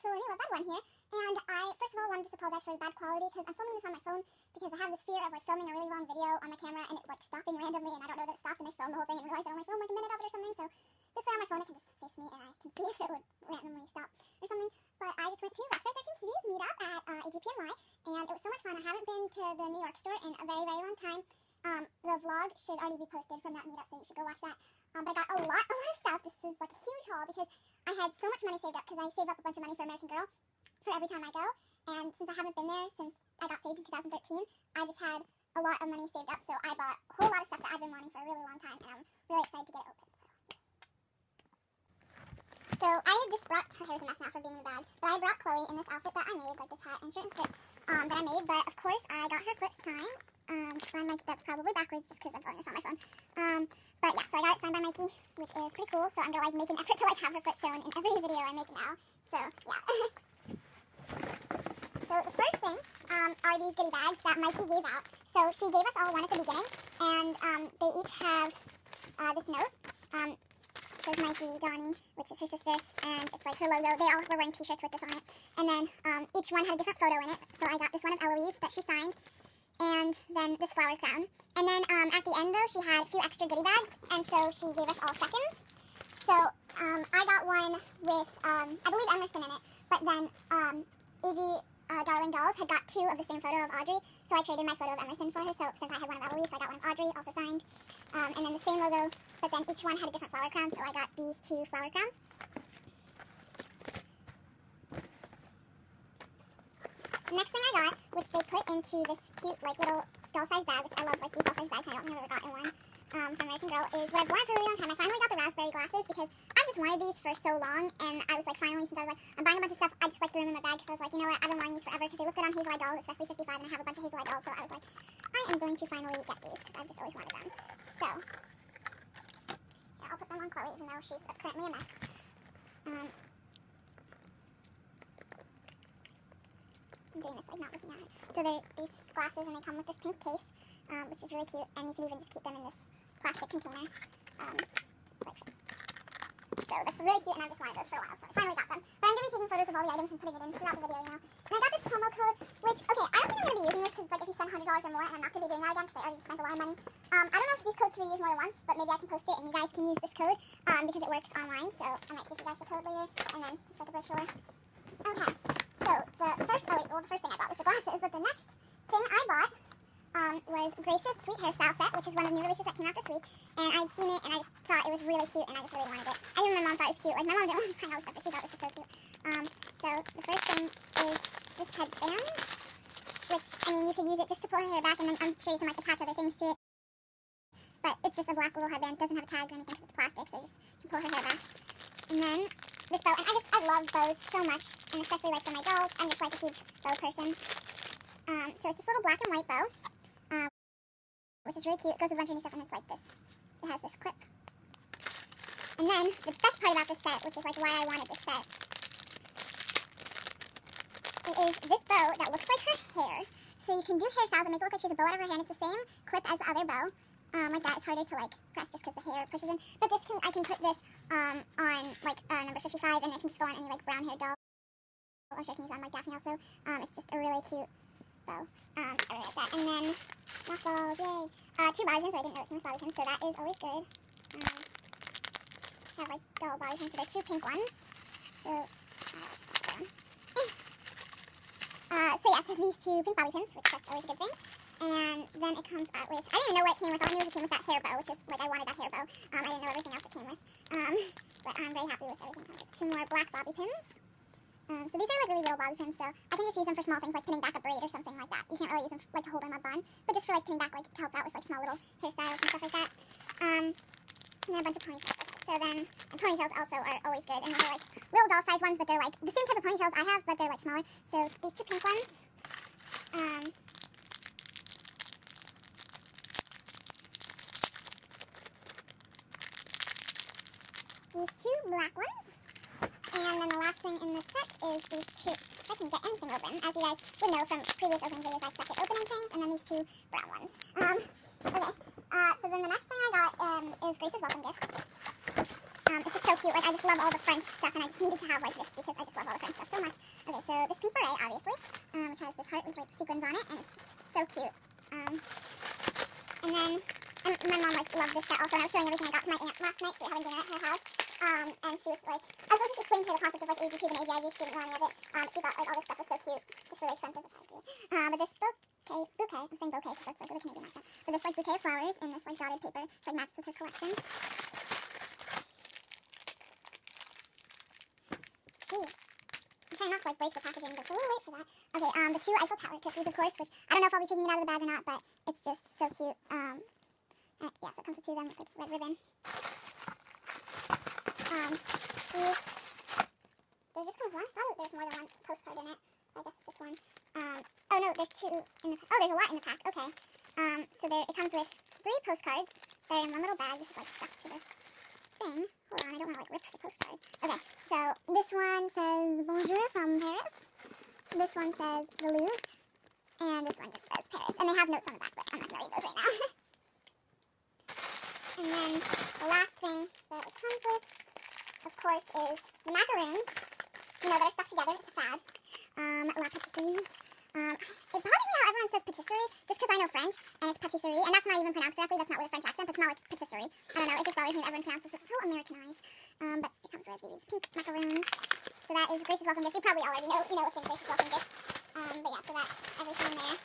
Solani Love Bad One here, and I first of all wanted to just apologize for the bad quality because I'm filming this on my phone because I have this fear of like filming a really long video on my camera and it like stopping randomly and I don't know that it stopped and I filmed the whole thing and realized I only filmed like a minute of it or something. So this way on my phone it can just face me and I can see if it would randomly stop or something. But I just went to Rockstar 13 Studios meetup at uh, AGPNY and it was so much fun. I haven't been to the New York store in a very very long time. Um, the vlog should already be posted from that meetup, so you should go watch that. Um, but I got a lot, a lot of stuff. This is like a huge haul because I had so much money Saige up because I save up a bunch of money for American Girl for every time I go. And since I haven't been there since I got saved in 2013, I just had a lot of money saved up. So I bought a whole lot of stuff that I've been wanting for a really long time, and I'm really excited to get it open. So, I had just brought her hair's a mess now for being in the bag, but I brought Chloe in this outfit that I made, like this hat and shirt and skirt um, that I made. But of course, I got her foot signed. Um, by Mikey, that's probably backwards just because I'm pulling this on my phone. Um, but yeah, so I got it signed by Mikey, which is pretty cool. So I'm gonna like make an effort to like have her foot shown in every video I make now. So yeah. so the first thing um, are these goodie bags that Mikey gave out. So she gave us all one at the beginning, and um, they each have uh, this note. Um, Mikey, Donnie, which is her sister, and it's like her logo. They all were wearing t-shirts with this on it. And then um, each one had a different photo in it. So I got this one of Eloise that she signed, and then this flower crown. And then um, at the end, though, she had a few extra goodie bags, and so she gave us all seconds. So um, I got one with, um, I believe Emerson in it, but then um. Uh, Darling Dolls had got two of the same photo of Audrey, so I traded my photo of Emerson for her. So since I had one of Eloise, I got one of Audrey, also signed. Um, and then the same logo, but then each one had a different flower crown, so I got these two flower crowns. The next thing Which they put into this cute, like, little doll-sized bag, which I love, like, these doll-sized bags. I don't I've ever gotten one um, from American Girl, is what I've wanted for a really long time. I finally got the raspberry glasses because I've just wanted these for so long, and I was, like, finally, since I was, like, I'm buying a bunch of stuff, I just, like, threw them in my bag because I was like, you know what, I've been wanting these forever because they look good on Hazel Dolls, especially 55, and I have a bunch of Hazel Dolls, so I was like, I am going to finally get these because I've just always wanted them. So, here, I'll put them on Chloe, even though she's currently a mess. Um, I'm doing this not looking at it. So they're these glasses and they come with this pink case, um, which is really cute, and you can even just keep them in this plastic container. Um. So that's really cute, and I've just wanted those for a while, so I finally got them. But I'm going to be taking photos of all the items and putting it in throughout the video, you know. And I got this promo code, which, okay, I don't think I'm going to be using this because like if you spend $100 or more, and I'm not going to be doing that again because I already spent a lot of money. Um, I don't know if these codes can be used more than once, but maybe I can post it and you guys can use this code um, because it works online, so I might give you guys the code later, and then just like a brochure. Okay. The first, oh wait, well the first thing I bought was the glasses, but the next thing I bought um, was Grace's Sweet Hairstyle Set, which is one of the new releases that came out this week. And I'd seen it and I just thought it was really cute and I just really wanted it. And even my mom thought it was cute. Like my mom didn't want to find all stuff, but she thought this was so cute. Um, so the first thing is this headband, which, I mean, you could use it just to pull her hair back and then I'm sure you can like attach other things to it. But it's just a black little headband, It doesn't have a tag or anything because it's plastic, so you just can pull her hair back. And then this bow, and I just, I love bows so much, and especially like for my dolls, I'm just like a huge bow person. Um, so it's this little black and white bow, um, which is really cute. It goes with a bunch of new stuff, and it's like this. It has this clip. And then, the best part about this set, which is like why I wanted this set, it is this bow that looks like her hair. So you can do hairstyles and make it look like she has a bow out of her hair, and it's the same clip as the other bow. Um, like that, it's harder to like press just because the hair pushes in. But this can, I can put this um, on like uh, number 55, and it can just go on any like brown hair doll. Or sure I can use on like Daphne also. Um, it's just a really cute bow. Um, I really like that. And then mothballs, yay! Uh, two bobby pins. So I didn't know it came with bobby pins, so that is always good. Um, have like double bobby pins, so they're two pink ones. So uh, uh, so yeah, so these two pink bobby pins, which that's always a good thing. And then it comes out with, I didn't even know what it came with. All I knew was it came with that hair bow, which is, like, I wanted that hair bow. Um, I didn't know everything else it came with. Um, but I'm very happy with everything. Two more black bobby pins. Um, so these are, like, really little bobby pins, so I can just use them for small things, like pinning back a braid or something like that. You can't really use them, like, to hold in a bun, but just for, like, pinning back, like, to help out with, like, small little hairstyles and stuff like that. Um, and then a bunch of ponytails. So then, and ponytails also are always good, and they're, like, little doll-sized ones, but they're, like, the same type of ponytails I have, but they're, like, smaller. So these two pink ones. Um, these two black ones. And then the last thing in the set is these two. I can get anything open. As you guys would know from previous opening videos, I've sucked at opening things. And then these two brown ones. Um, okay. Uh, so then the next thing I got um, is Grace's welcome gift. Um, it's just so cute. Like, I just love all the French stuff, and I just needed to have, like, this because I just love all the French stuff so much. Okay, so this pink beret, obviously, which has this heart with like sequins on it, and it's just so cute. Um, and then and my mom like loved this set also, and I was showing everything I got to my aunt last night, so we were having dinner at her house. Um, and she was like, I was just explaining to her the concept of like AGTube and AGIG. She didn't know any of it. Um, she thought like all this stuff was so cute, just really expensive. Which I agree. Um, but this bouquet, bouquet, I'm saying bouquet because that's like really Canadian accent. But this like bouquet of flowers in this like dotted paper, to like matches with her collection. Jeez. I'm trying not to like break the packaging, but it's a little late for that. Okay, um, the two Eiffel Tower cookies, of course, which I don't know if I'll be taking it out of the bag or not, but it's just so cute. Um, uh, yeah, so it comes with two of them with like red ribbon. Um, there's just kind of one. I thought there's more than one postcard in it. I guess it's just one. Um, oh no, there's two in the. Oh, there's a lot in the pack. Okay. Um, so there, it comes with three postcards. They're in one little bag. This is like stuck to the thing. Hold on, I don't want to like rip the postcard. Okay, so this one says Bonjour from Paris. This one says the Louvre. And this one just says Paris. And they have notes on the back, but I'm not going to read those right now. and then the last thing that it comes with, of course, is the macaroons. You know, that are stuck together. It's a fad. Um, La Patisserie. Um, it bothers me how everyone says patisserie, just because I know French, and it's patisserie, and that's not even pronounced correctly, that's not with a French accent, but it's not like patisserie. I don't know, it just bothers me that everyone pronounces it so Americanized. Um, but it comes with these pink macaroons. So that is Grace's welcome gift. You probably already know, you know what's in Grace's welcome gift. Um, but yeah, so that's everything in there.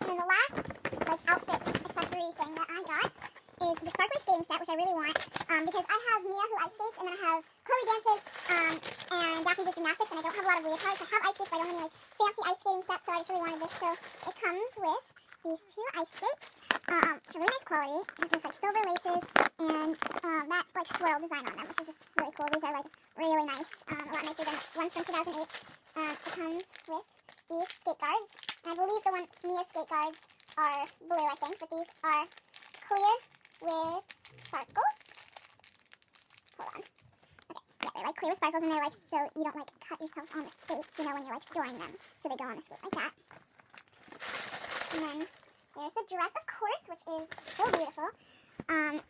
And then the last, like, outfit thing that I got is the sparkly skating set, which I really want, um, because I have Mia who ice skates, and then I have Chloe dances, um, and Daphne does gymnastics, and I don't have a lot of leotards. I have ice skates, but I don't have any like fancy ice skating sets, so I just really wanted this. So it comes with these two ice skates, um, which are really nice quality. It has like silver laces and um, that like swirl design on them, which is just really cool. These are like really nice, um, a lot nicer than ones from 2008. Um, it comes with these skate guards, and I believe the ones Mia skate guards are blue, I think, but these are clear with sparkles. Hold on. Okay, yeah, they're like clear with sparkles, and they're like so you don't like cut yourself on the skates, you know, when you're like storing them. So they go on the skate like that. And then there's the dress, of course, which is so beautiful. Um,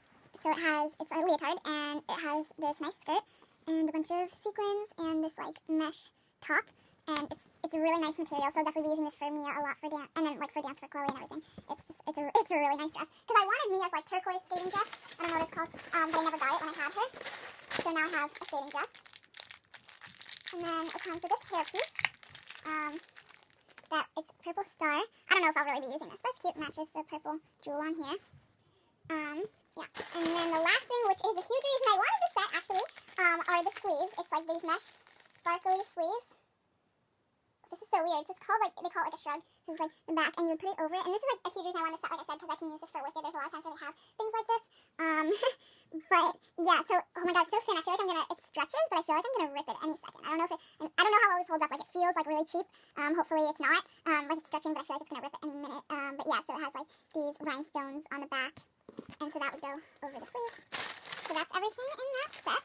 so it has, it's a leotard, and it has this nice skirt, and a bunch of sequins, and this like mesh top. And it's it's a really nice material, so I'll definitely be using this for Mia a lot for dance, and then like for dance for Chloe and everything. It's just it's a it's a really nice dress because I wanted Mia's like turquoise skating dress. I don't know what it's called, um, but I never got it when I had her. So now I have a skating dress. And then it comes with this hairpiece. Um, that it's purple star. I don't know if I'll really be using this, but it's cute. Matches the purple jewel on here. Um, yeah. And then the last thing, which is a huge reason I wanted this set actually, um, are the sleeves. It's like these mesh sparkly sleeves. This is so weird. So It's called like they call it like a shrug. This is like the back, and you would put it over it. And this is like a huge reason I want this set, like I said, because I can use this for Wicked. There's a lot of times where they have things like this. Um, but yeah. So oh my god, so thin. I feel like I'm gonna. It stretches, but I feel like I'm gonna rip it any second. I don't know if it. I don't know how well this holds up. Like it feels like really cheap. Um, hopefully it's not. Um, like it's stretching, but I feel like it's gonna rip it any minute. Um, but yeah. So it has like these rhinestones on the back, and so that would go over the sleeve. So that's everything in that set.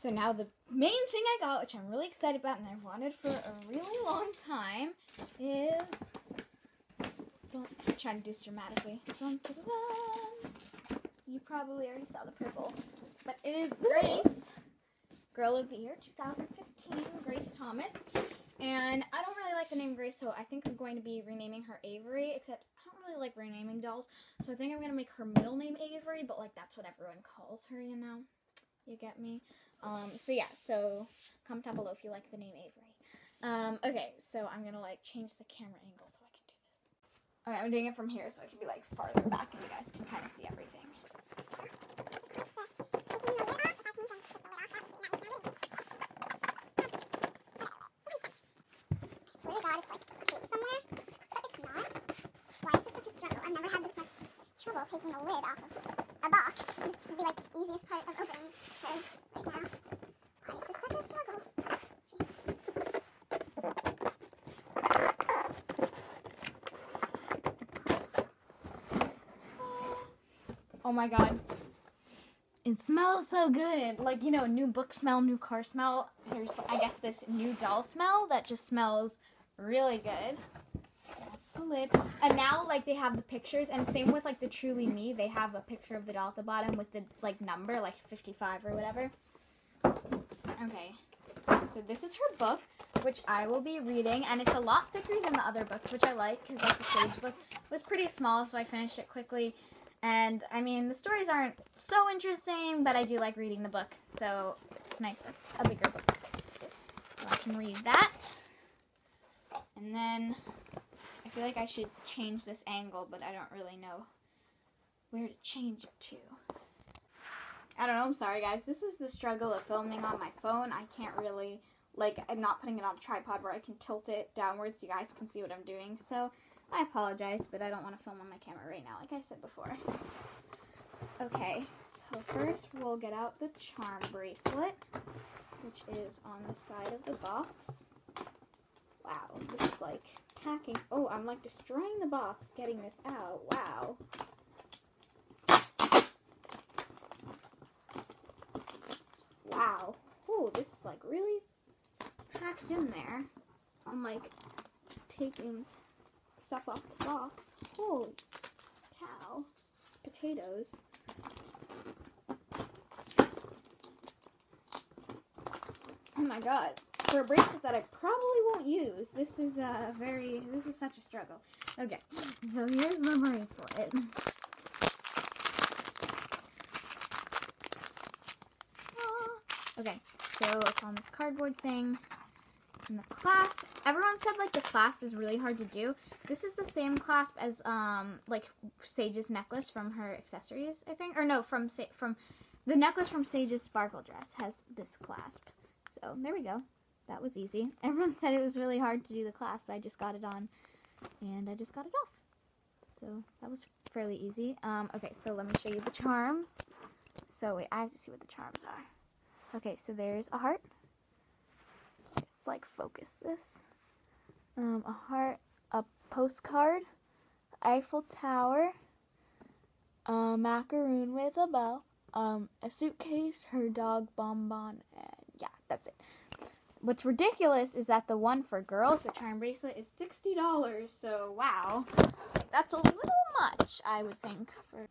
So now the main thing I got, which I'm really excited about and I've wanted for a really long time, is I'm trying to do this dramatically. You probably already saw the purple, but it is Grace, Girl of the Year 2015, Grace Thomas. And I don't really like the name Grace, so I think I'm going to be renaming her Avery, except I don't really like renaming dolls. So I think I'm going to make her middle name Avery, but like that's what everyone calls her, you know? You get me? Um, so yeah, so comment down below if you like the name Avery. Um, okay, so I'm gonna like change the camera angle so I can do this. Okay, I'm doing it from here so it can be like farther back and you guys can kind of see everything. I swear to God, it's like tape somewhere, but it's not. Why is this such a struggle? I've never had this much trouble taking the lid off of a box. This should be like the easiest part of opening her Oh my god. It smells so good. Like, you know, new book smell, new car smell. There's, I guess, this new doll smell that just smells really good. That's the lid. And now like they have the pictures and same with like the Truly Me, they have a picture of the doll at the bottom with the like number, like 55 or whatever. Okay. So this is her book, which I will be reading, and it's a lot thicker than the other books, which I like because like the Saige book was pretty small, so I finished it quickly. And I mean, the stories aren't so interesting, but I do like reading the books, so it's nice, a bigger book. So I can read that. And then I feel like I should change this angle, but I don't really know where to change it to. I don't know, I'm sorry guys. This is the struggle of filming on my phone. I can't really, like, I'm not putting it on a tripod where I can tilt it downwards so you guys can see what I'm doing. So I apologize, but I don't want to film on my camera right now, like I said before. Okay, so first we'll get out the charm bracelet, which is on the side of the box. Wow, this is like packing. Oh, I'm like destroying the box getting this out. Wow. Wow. Oh, this is like really packed in there. I'm like taking stuff off the box. Holy cow. Potatoes. Oh my god. For a bracelet that I probably won't use, this is a very, this is such a struggle. Okay, so here's the bracelet. Ah. Okay, so it's on this cardboard thing. And the clasp, everyone said like the clasp is really hard to do. This is the same clasp as um like Saige's necklace from her accessories, I think. Or no, from Sa- from the necklace from Saige's sparkle dress has this clasp. So there we go. That was easy. Everyone said it was really hard to do the clasp, but I just got it on and I just got it off. So that was fairly easy. Um, okay, so let me show you the charms. So wait, I have to see what the charms are. Okay, so there's a heart. Let's like focus this. Um, a heart, a postcard, Eiffel Tower, a macaroon with a bell, um, a suitcase, her dog Bonbon, and yeah, that's it. What's ridiculous is that the one for girls, the charm bracelet, is sixty dollars. So wow, that's a little much, I would think. For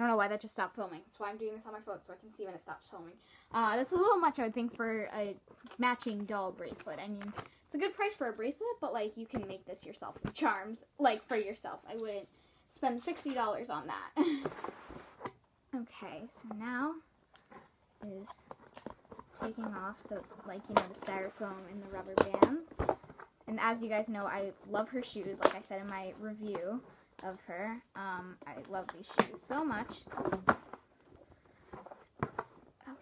I don't know why that just stopped filming. That's why I'm doing this on my phone so I can see when it stops filming. Uh, that's a little much, I would think, for a matching doll bracelet. I mean, it's a good price for a bracelet, but like you can make this yourself with charms, like for yourself. I wouldn't spend sixty dollars on that. okay, so now is taking off, so it's like you know the styrofoam and the rubber bands. And as you guys know, I love her shoes, like I said in my review of her. Um, I love these shoes so much.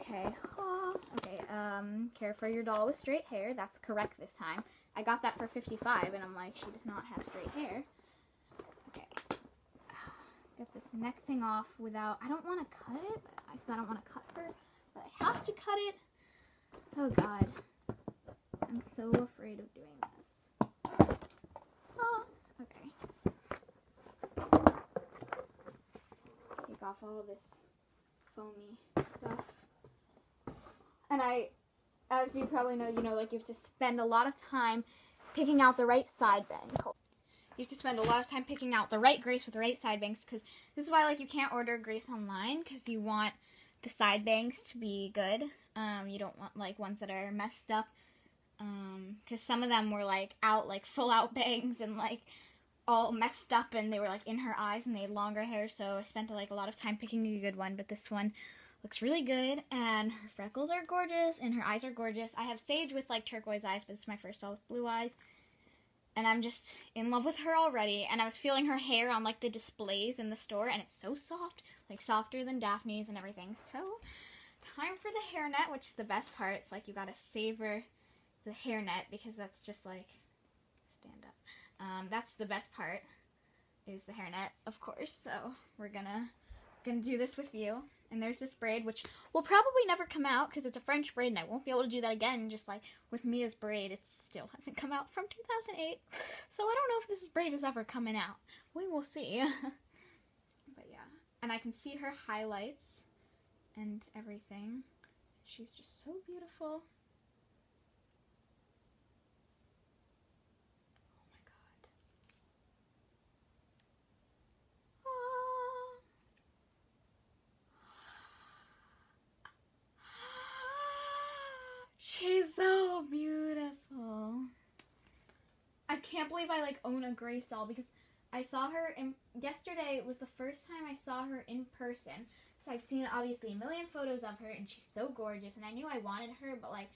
Okay. Oh, okay. Um, care for your doll with straight hair. That's correct this time. I got that for 55, and I'm like, she does not have straight hair. Okay. Get this neck thing off without. I don't want to cut it because I don't want to cut her, but I have to cut it. Oh God. I'm so afraid of doing this. Oh, okay. Off all this foamy stuff. And I, as you probably know, you know, like you have to spend a lot of time picking out the right side bangs. You have to spend a lot of time picking out the right grace with the right side bangs because this is why like you can't order grace online because you want the side bangs to be good. Um, you don't want like ones that are messed up because um, some of them were like out like full out bangs and like all messed up and they were like in her eyes and they had longer hair so i spent like a lot of time picking a good one but this one looks really good and her freckles are gorgeous and her eyes are gorgeous i have saige with like turquoise eyes but this is my first doll with blue eyes and i'm just in love with her already and i was feeling her hair on like the displays in the store and it's so soft like softer than daphne's and everything so time for the hairnet which is the best part it's like you gotta savor the hairnet because that's just like. Um, that's the best part is the hairnet, of course. So we're gonna gonna do this with you. And there's this braid which will probably never come out because it's a French braid and I won't be able to do that again. Just like with Mia's braid, it still hasn't come out from 2008. So I don't know if this braid is ever coming out. We will see. but yeah, and I can see her highlights and everything. She's just so beautiful. Can't believe I like own a Grace doll because I saw her in yesterday was the first time I saw her in person. So I've seen obviously a million photos of her and she's so gorgeous and I knew I wanted her but like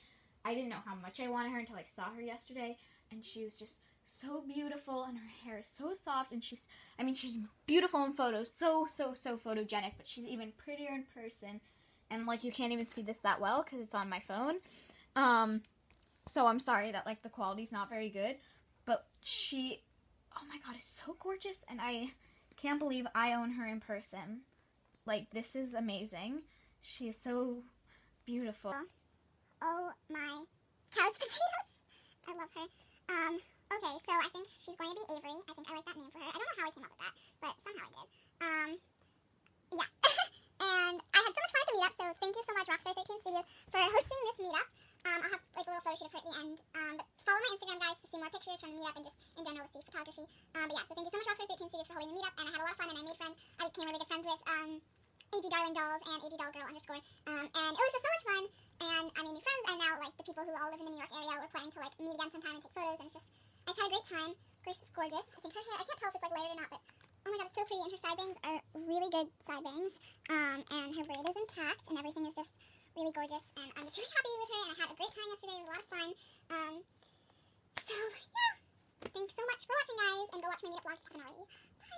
I didn't know how much I wanted her until I saw her yesterday and she was just so beautiful and her hair is so soft and she's I mean she's beautiful in photos, so so so photogenic, but she's even prettier in person. And like you can't even see this that well cuz it's on my phone. Um so I'm sorry that like the quality's not very good, but she oh my god, is so gorgeous and I can't believe I own her in person. Like this is amazing. She is so beautiful. Oh my cow's potatoes. I love her. Um, okay, so I think she's going to be Avery. I think I like that name for her. I don't know how I came up with that, but somehow I did. Um, yeah. and I had so much fun at the meetup, so thank you so much, Rockstar 13 Studios, for hosting this meetup. Um, I'll have like a little photo shoot at the end. Um, but follow my Instagram, guys, to see more pictures from the meetup and just in general see photography. Um, but yeah, so thank you so much, Rockstar 13 Studios, for holding the meetup, and I had a lot of fun, and I made friends. I became really good friends with um, AG Darling Dolls and AG Doll Girl underscore. Um, and it was just so much fun, and I made new friends, and now like the people who all live in the New York area, we're planning to like meet again sometime and take photos, and it's just I just had a great time. Grace is gorgeous. I think her hair, I can't tell if it's like layered or not, but oh my god, it's so pretty, and her side bangs are really good side bangs, um, and her braid is intact, and everything is just really gorgeous, and I'm just really happy with her, and I had a great time yesterday, it was a lot of fun. Um, so yeah, thanks so much for watching, guys, and go watch my meetup vlog if you haven't already. Bye!